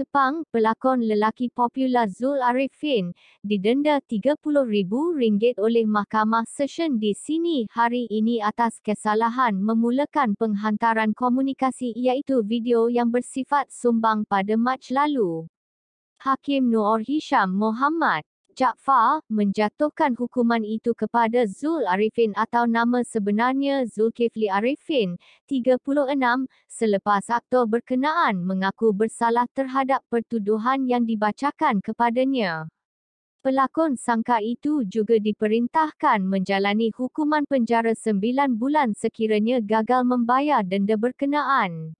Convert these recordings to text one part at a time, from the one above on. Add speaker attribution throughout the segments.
Speaker 1: Sepang, pelakon lelaki popular Zul Arifin didenda RM30,000 oleh Mahkamah Session di sini hari ini atas kesalahan memulakan penghantaran komunikasi iaitu video yang bersifat sumbang pada Mac lalu. Hakim Noor Hisham Mohamad Jaafar menjatuhkan hukuman itu kepada Zul Arifin atau nama sebenarnya Zulkifli Arifin, 36, selepas aktor berkenaan mengaku bersalah terhadap pertuduhan yang dibacakan kepadanya. Pelakon sangka itu juga diperintahkan menjalani hukuman penjara 9 bulan sekiranya gagal membayar denda berkenaan.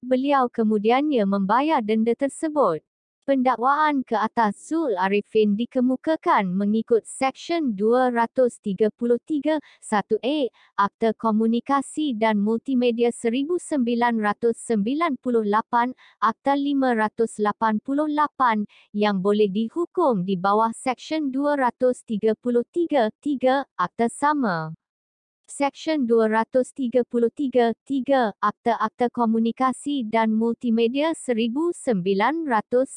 Speaker 1: Beliau kemudiannya membayar denda tersebut. Pendakwaan ke atas Zul Arifin dikemukakan mengikut Seksyen 233 1A Akta Komunikasi dan Multimedia 1998 Akta 588 yang boleh dihukum di bawah Seksyen 233 3 Akta sama. Seksyen 233 3 Akta-Akta Komunikasi dan Multimedia 1998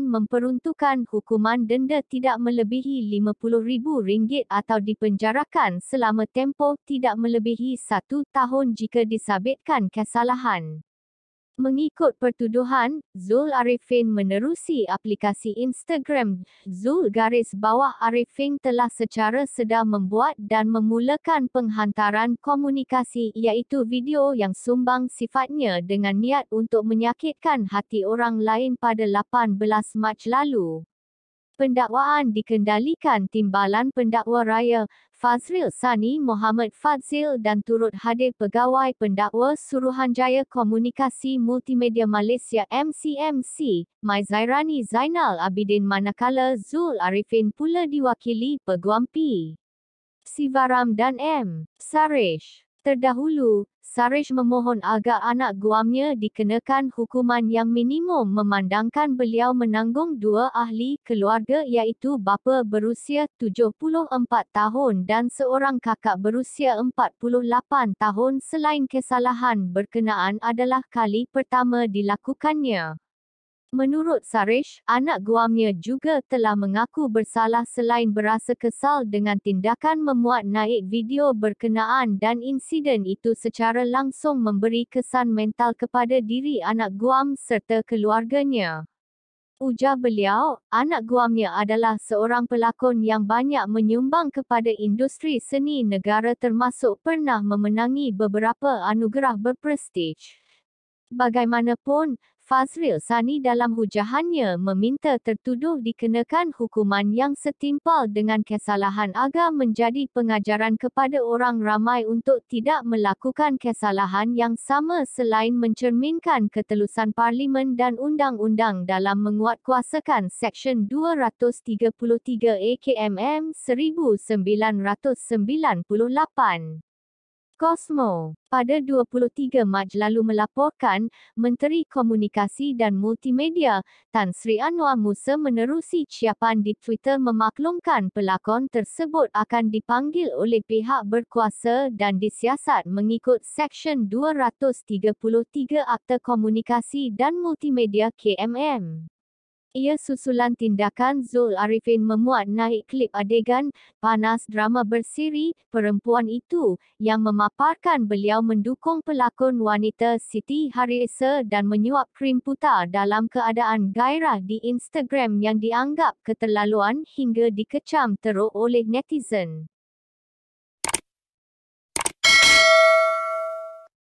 Speaker 1: memperuntukkan hukuman denda tidak melebihi RM50,000 atau dipenjarakan selama tempoh tidak melebihi satu tahun jika disabitkan kesalahan. Mengikut pertuduhan, Zul Arifin menerusi aplikasi Instagram. Zul garis bawah Arifin telah secara sedar membuat dan memulakan penghantaran komunikasi iaitu video yang sumbang sifatnya dengan niat untuk menyakitkan hati orang lain pada 18 Mac lalu. Pendakwaan dikendalikan Timbalan Pendakwa Raya Fazril Sani Muhammad Fazil dan turut hadir Pegawai Pendakwa Suruhanjaya Komunikasi Multimedia Malaysia MCMC, Mai Zairani Zainal Abidin manakala Zul Arifin pula diwakili Peguam P. Sivaram dan M. Sarish. Terdahulu, Sarish memohon agar anak guamnya dikenakan hukuman yang minimum memandangkan beliau menanggung dua ahli keluarga iaitu bapa berusia 74 tahun dan seorang kakak berusia 48 tahun selain kesalahan berkenaan adalah kali pertama dilakukannya. Menurut Sarish, anak guamnya juga telah mengaku bersalah selain berasa kesal dengan tindakan memuat naik video berkenaan dan insiden itu secara langsung memberi kesan mental kepada diri anak guam serta keluarganya. Ujar beliau, anak guamnya adalah seorang pelakon yang banyak menyumbang kepada industri seni negara termasuk pernah memenangi beberapa anugerah berprestij. Bagaimanapun, Fazril Sani dalam hujahannya meminta tertuduh dikenakan hukuman yang setimpal dengan kesalahan agar menjadi pengajaran kepada orang ramai untuk tidak melakukan kesalahan yang sama selain mencerminkan ketelusan parlimen dan undang-undang dalam menguatkuasakan Seksyen 233 AKMM 1998. Cosmo, pada 23 Mac lalu melaporkan, Menteri Komunikasi dan Multimedia, Tan Sri Anwar Musa menerusi ciapan di Twitter memaklumkan pelakon tersebut akan dipanggil oleh pihak berkuasa dan disiasat mengikut Seksyen 233 Akta Komunikasi dan Multimedia KMM. Ia susulan tindakan Zul Arifin memuat naik klip adegan panas drama bersiri perempuan itu yang memaparkan beliau mendukung pelakon wanita Siti Harissa dan menyuap krim putar dalam keadaan gairah di Instagram yang dianggap keterlaluan hingga dikecam teruk oleh netizen.